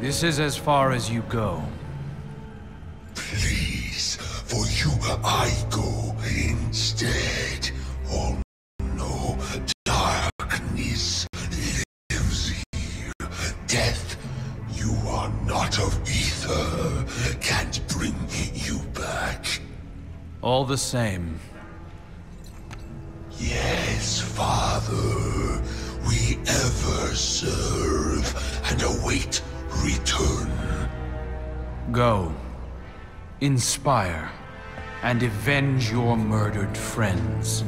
This is as far as you go. Please, for you I go instead. Oh no, darkness lives here. Death, you are not of ether. Can't bring you back. All the same, Yes, Father. We ever serve and await return. go. Inspire. And avenge your murdered friends.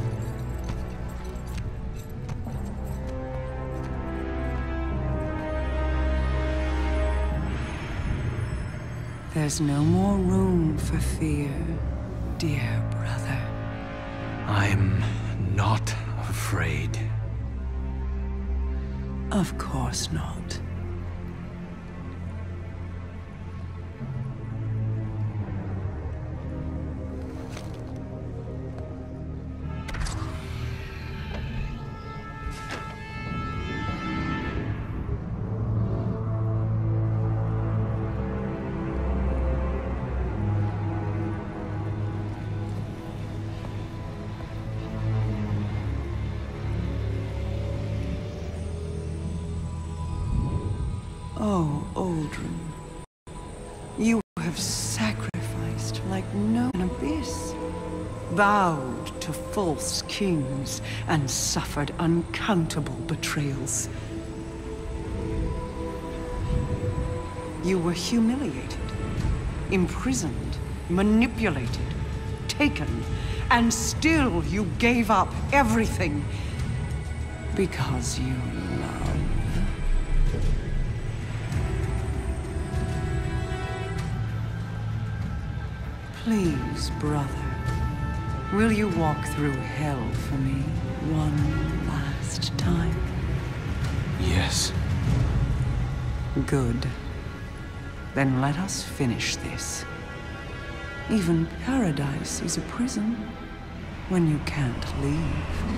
There's no more room for fear, dear brother. I'm not afraid. Of course not. Oh, Uldren. You have sacrificed like no an abyss. Bowed to false kings and suffered uncountable betrayals. You were humiliated, imprisoned, manipulated, taken, and still you gave up everything because you love. Please, brother, will you walk through hell for me one last time? Yes. Good. Then let us finish this. Even paradise is a prison when you can't leave.